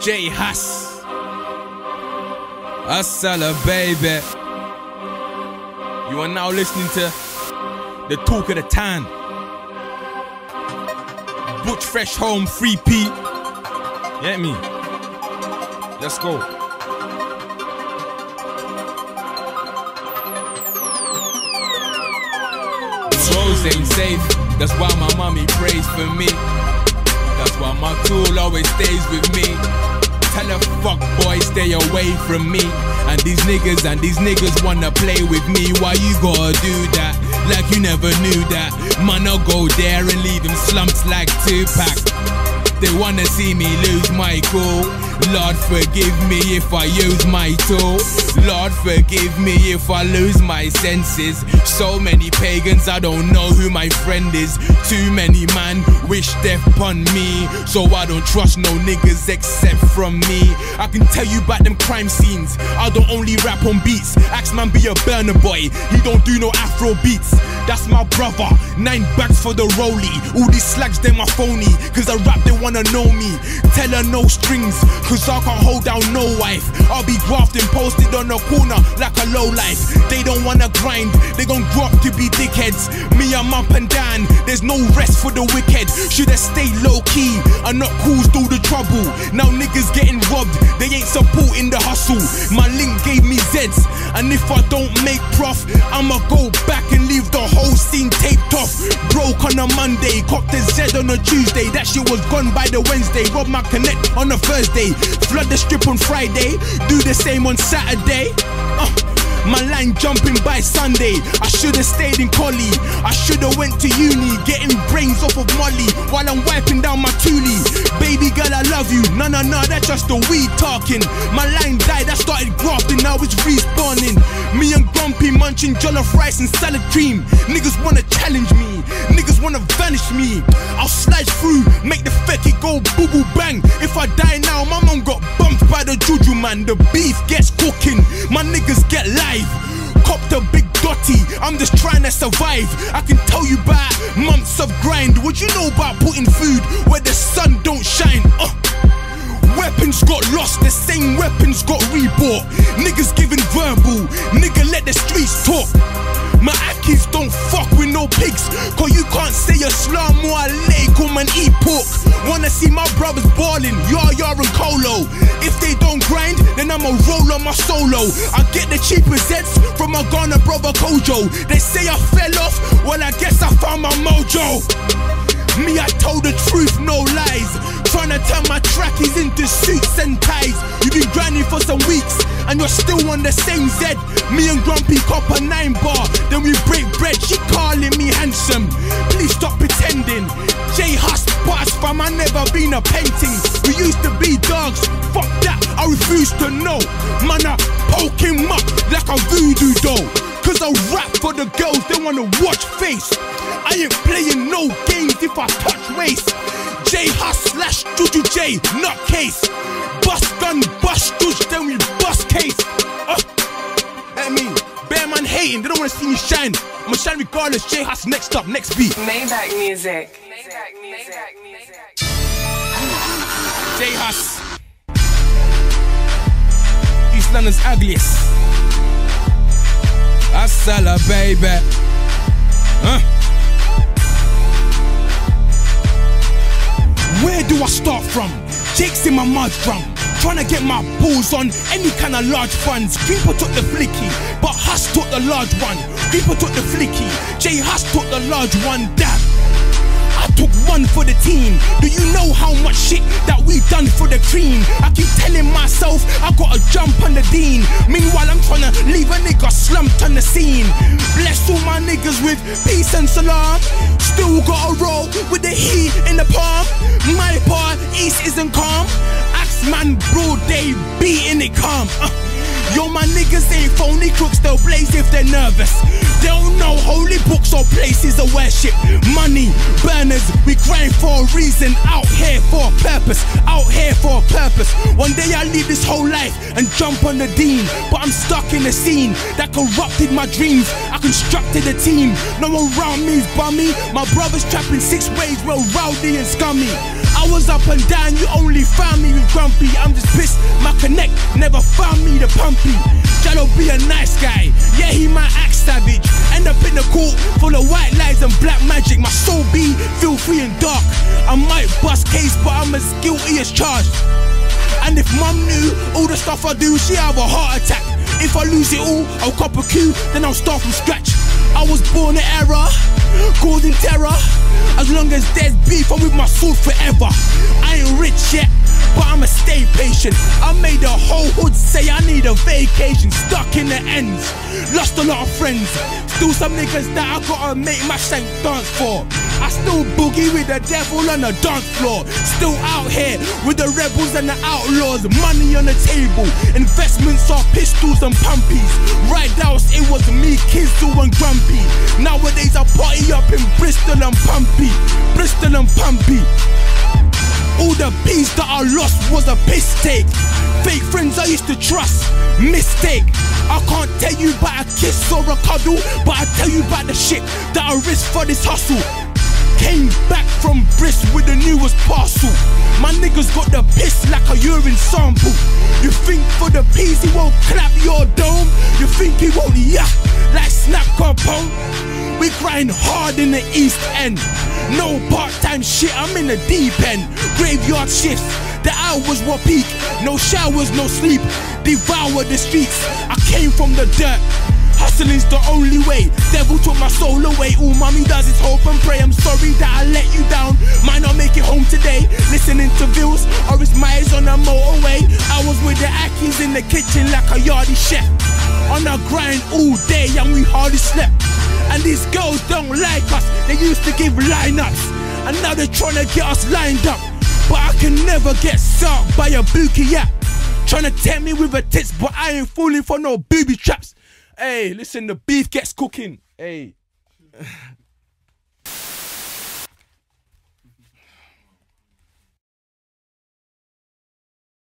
J Hus. Hustler, baby. You are now listening to the talk of the town. Butch Fresh Home, Free P. Get me? Let's go. Rose ain't safe, that's why my mommy prays for me. Why my tool always stays with me. Tell a fuck boy stay away from me. And these niggas and these niggas wanna play with me. Why you gotta do that? Like you never knew that. Man, I'll go there and leave them slumps like Tupac. They wanna see me lose my cool. Lord, forgive me if I use my tool. Lord, forgive me if I lose my senses. So many pagans, I don't know who my friend is. Too many man wish death upon me. So I don't trust no niggas except from me. I can tell you about them crime scenes. I don't only rap on beats. Axe man be a burner boy. He don't do no Afro beats. That's my brother. Nine bags for the rollie. All these slags, they my phony. Cause I rap, they wanna know me. Tell her no strings. Cause I can't hold down no wife. I'll be grafting, posted on the corner like a low life. They don't wanna grind, they gon' grow up to be dickheads. Me, I'm up and down, there's no rest for the wicked. Should have stayed low key and not caused all the trouble. Now niggas getting robbed, they ain't supporting the hustle. My link gave me Zeds, and if I don't make prof, I'ma go back and leave the whole scene taped off. Broke on a Monday, copped a Z on a Tuesday. That shit was gone by the Wednesday. Rob my connect on a Thursday. Flood the strip on Friday, do the same on Saturday. Uh, my line jumping by Sunday. I should've stayed in collie. I should've went to uni, getting brains off of Molly while I'm wiping down my toolie. Baby girl, I love you. No, no, no, that's just the weed talking. My line died, I started grafting, now it's respawning. Me and Grumpy munching jollof rice and salad cream. Niggas wanna challenge me, niggas wanna vanish me. I'll slide through, make the fecky go boo boo bang. If I die now, my mom got bumped by the juju man. The beef gets cooking, I'm just trying to survive. I can tell you about months of grind. What you know about putting food where the sun don't shine? Uh. Weapons got lost, the same weapons got rebought. Niggas giving verbal, nigga let the streets talk. My Akis don't fuck with no pigs, cause you can't say Assalamu alaikum and eat pork. Wanna see my brothers ballin', Yar Yar and Colo. If they don't grind, then I'ma roll on my solo. I get the cheapest Zeds from my Ghana brother Kojo. They say I fell off, well I guess I found my mojo. Me, I told the truth, no lies. Tryna turn my trackies into suits and ties. You've been grinding for some weeks, and you're still on the same Z. Me and Grumpy cop a nine bar, then we break bread. She calling me handsome. Please stop pretending. J Hus boss fam, I never been a painting. We used to be dogs. Fuck that, I refuse to know. Man, I poke him up like a voodoo doll. Cause I rap for the girls, they wanna watch face. I ain't playing no games if I touch waist. J Hus slash Juju J, nutcase. Bust gun, bust douche, shine. I'ma shine regardless. J Hus next up, next beat. Maybach music. Maybach music. J Hus. East London's ugliest. Hustler, baby. Huh? Where do I start from? Jake's in my mud drum. Trying to get my balls on any kind of large funds. Creeper took the flicky, but Hus took the large one. Creeper took the flicky, J Hus took the large one. Damn. I took one for the team. Do you know how much shit that we done for the cream? I keep telling myself I gotta jump on the dean. Meanwhile, I'm trying to leave a nigga slumped on the scene. Bless all my niggas with peace and salam. Still gotta roll with the heat in the palm. My part, east isn't calm. Axeman, broad day, beating it calm. Uh. Yo, my niggas ain't phony crooks, they'll blaze if they're nervous. They don't know holy books or places of worship. Money, burners, we grind for a reason. Out here for a purpose, out here for a purpose. One day I'll leave this whole life and jump on the dean. But I'm stuck in a scene that corrupted my dreams. I constructed a team, no one around me's bummy. My brothers trapping six ways, real rowdy and scummy. Was up and down, you only found me with grumpy. I'm just pissed, my connect never found me the pumpy. Jallo be a nice guy, yeah, he might act savage. End up in the court full of white lies and black magic. My soul be filthy and dark. I might bust case, but I'm as guilty as charged. And if mum knew all the stuff I do, she have a heart attack. If I lose it all, I'll cop a coup, then I'll start from scratch. I was born in error, causing terror. As long as there's beef, I'm with my sword forever. I ain't rich yet, but I'ma stay patient. I made the whole hood say I need a vacation. Stuck in the ends, lost a lot of friends. Still some niggas that I gotta make my shank dance for. I still boogie with the devil on the dance floor. Still out here with the rebels and the outlaws. Money on the table. Investments are pistols and pumpies. Right now it was me, Kizzle and Grumpy. Nowadays I party up in Bristol and Pumpy. Bristol and Pumpy. All the peace that I lost was a piss take. Fake friends I used to trust, mistake. I can't tell you about a kiss or a cuddle, but I tell you about the shit that I risk for this hustle. Came back from Briss with the newest parcel. My niggas got the piss like a urine sample. You think for the peas he won't clap your dome? You think he won't yak like snap compound? We grind hard in the East End. No part-time shit, I'm in the deep end. Graveyard shifts, the hours were peak. No showers, no sleep. Devour the streets. I came from the dirt. Hustling's the only way. Devil took my soul away. All mommy does is hope and pray. I'm sorry that I let you down. Might not make it home today. Listening to bills or it's miles on the motorway. I was with the Ackies in the kitchen like a yardie chef. On a grind all day and we hardly slept. And these girls don't like us. They used to give lineups. And now they're trying to get us lined up. But I can never get sucked by a bookie yap. Trying to tempt me with a tits, but I ain't falling for no booby traps. Hey, listen, the beef gets cooking. Hey.